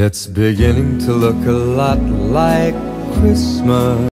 It's beginning to look a lot like Christmas.